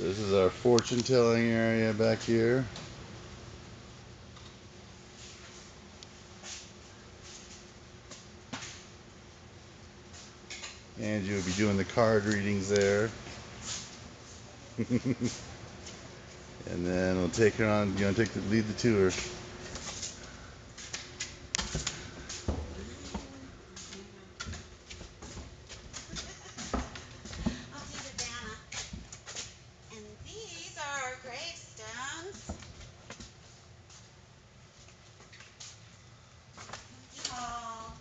This is our fortune telling area back here. And you'll be doing the card readings there. and then we'll take her on. You to take the lead the tour? I'll do the Dana. And these are our gravestones. Oh.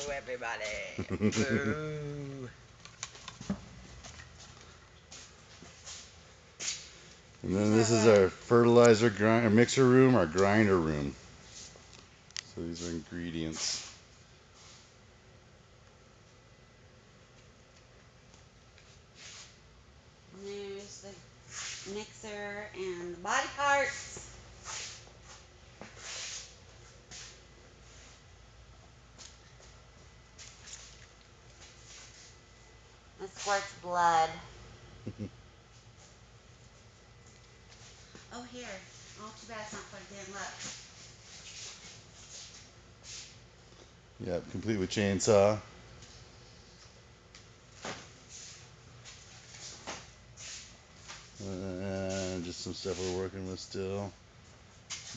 Hello, everybody. Boo. And then this is our fertilizer grind, or mixer room, our grinder room. So these are ingredients. There's the mixer and the body parts. That squirts blood. oh, here. Oh, too bad it's not plugged in. Look. Yep, complete with chainsaw. And just some stuff we're working with still.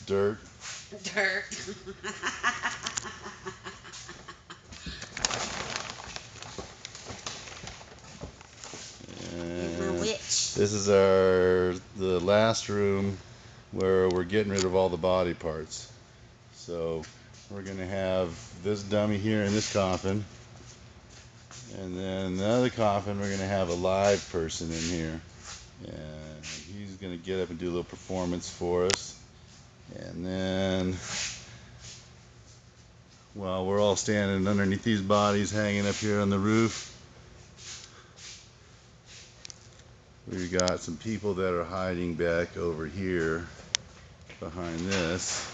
Dirt. Dirt. this is our the last room where we're getting rid of all the body parts. So we're gonna have this dummy here in this coffin. And then another coffin we're gonna have a live person in here. And he's gonna get up and do a little performance for us. And then while we're all standing underneath these bodies hanging up here on the roof, We've got some people that are hiding back over here behind this.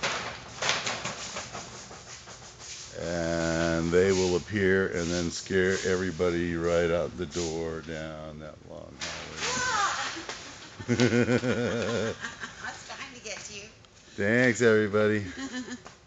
And they will appear and then scare everybody right out the door down that long hallway. I was trying to get to you. Thanks, everybody.